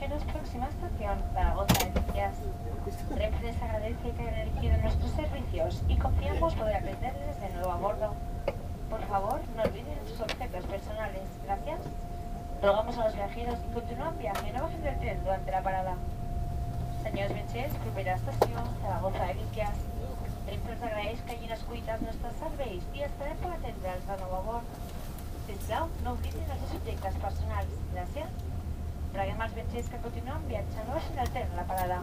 viajeros, próxima estación, Zaragoza de Villas. Renfe agradece que hayan elegido nuestros servicios y confiamos poder atenderles de nuevo a bordo. Por favor, no olviden sus objetos personales. Gracias. Rogamos a los viajeros que continúen viaje y no bajen del tren durante la parada. Senyors viatgers, propera estació, Zaragoza de Villas. Renfe us agraeix que hagin escollit els nostres serveis i estarem per de nou a bord. Sisplau, no utilitzin els seus objectes personals. Gràcies. Preguem als viatgers que continuen viatjant no baixin del tren a la parada.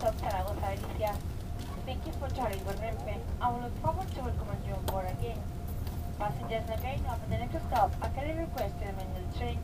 Stop Zaragoza. Thank you for traveling with Renfe. I will look forward to welcoming you on board again. Passengers again of the next stop, a kindly request to remain in the train.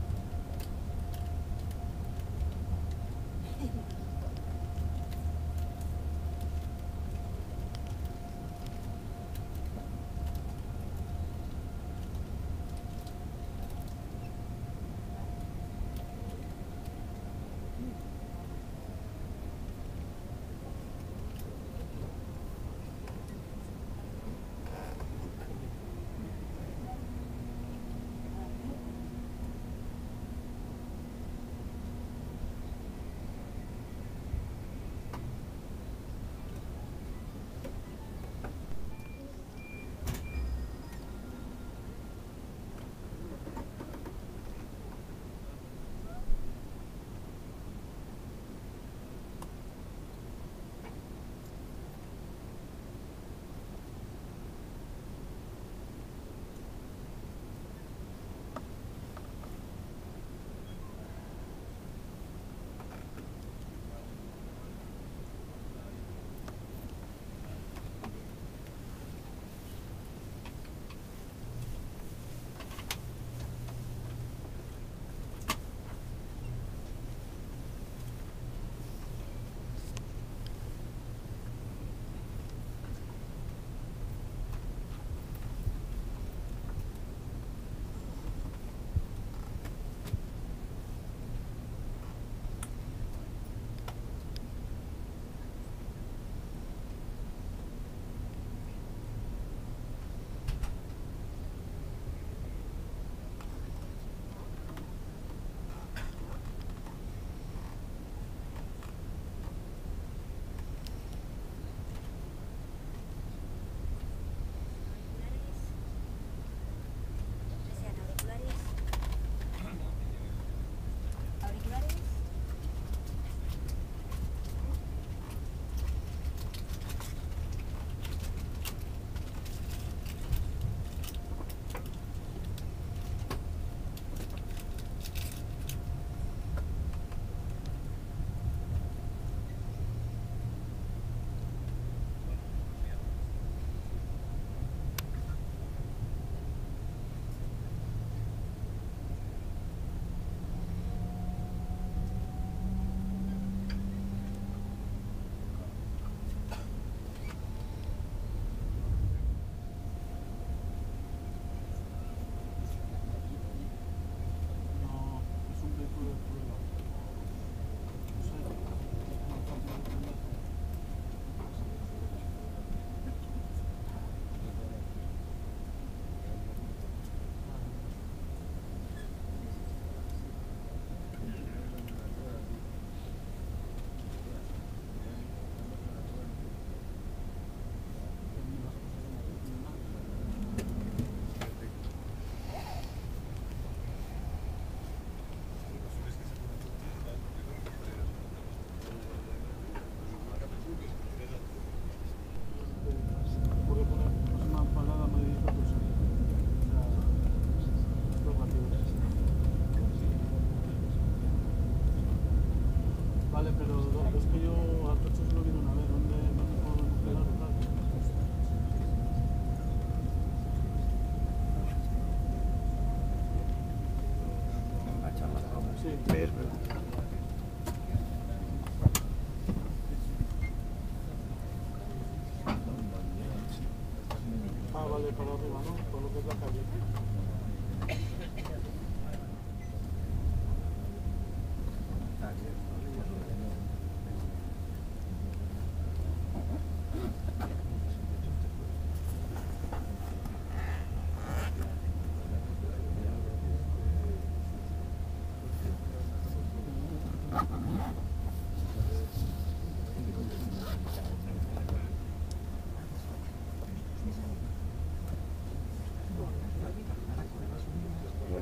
Ah, vale, para arriba, ¿no? Por lo que es la calle.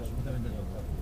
absolutamente todo.